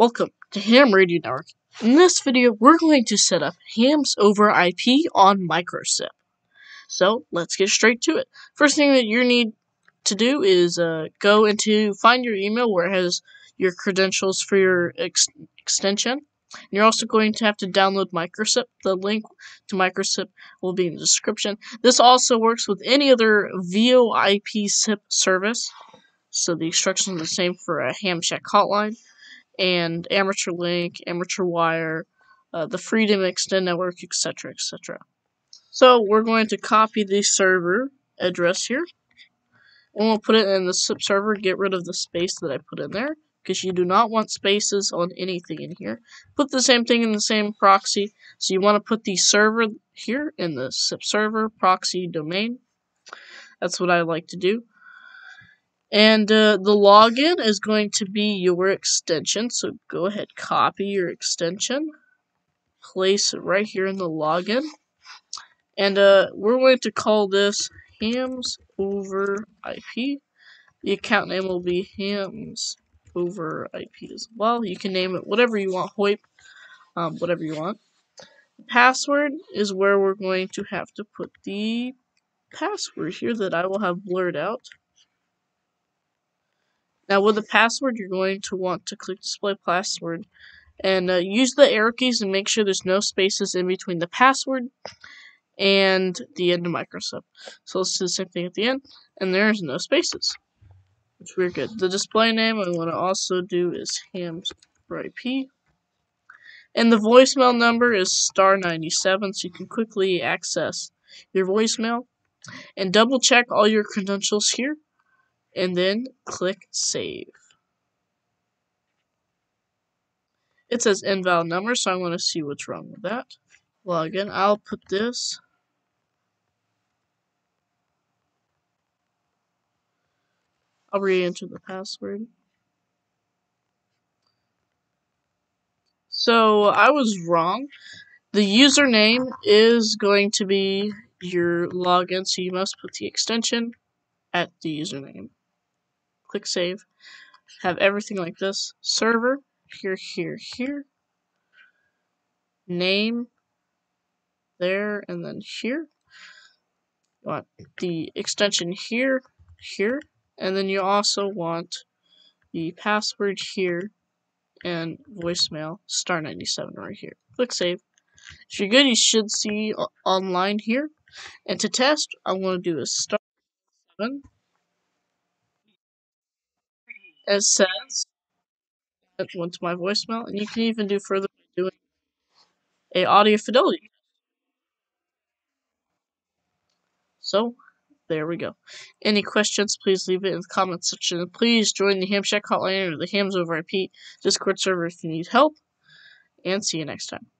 Welcome to Ham Radio Network. In this video, we're going to set up hams over IP on microsip. So let's get straight to it. First thing that you need to do is uh, go into find your email where it has your credentials for your ex extension. You're also going to have to download microsip. The link to microsip will be in the description. This also works with any other VoIP SIP service. So the instructions are the same for a ham shack hotline and Amateur Link, Amateur Wire, uh, the Freedom Extend Network, etc., etc. So we're going to copy the server address here, and we'll put it in the SIP server. Get rid of the space that I put in there, because you do not want spaces on anything in here. Put the same thing in the same proxy. So you want to put the server here in the SIP server proxy domain. That's what I like to do. And uh, the login is going to be your extension. So go ahead, copy your extension, place it right here in the login. And uh, we're going to call this hams over IP. The account name will be hams over IP as well. You can name it whatever you want, HOIP, um, whatever you want. Password is where we're going to have to put the password here that I will have blurred out. Now with the password, you're going to want to click display password and uh, use the arrow keys and make sure there's no spaces in between the password and the end of Microsoft. So let's do the same thing at the end, and there's no spaces, which we're good. The display name I want to also do is hams for IP. And the voicemail number is star 97, so you can quickly access your voicemail. And double check all your credentials here and then click save. It says invalid number, so I want to see what's wrong with that. Log in. I'll put this. I'll re-enter the password. So I was wrong. The username is going to be your login, so you must put the extension at the username click save, have everything like this. Server, here, here, here. Name, there, and then here. You want the extension here, here, and then you also want the password here and voicemail star 97 right here. Click save. If you're good, you should see online here. And to test, I'm going to do a star 7 as says that went to my voicemail, and you can even do further by doing a audio fidelity. So, there we go. Any questions, please leave it in the comments section. Please join the Ham Shack Hotline or the Hams Over IP Discord server if you need help. And see you next time.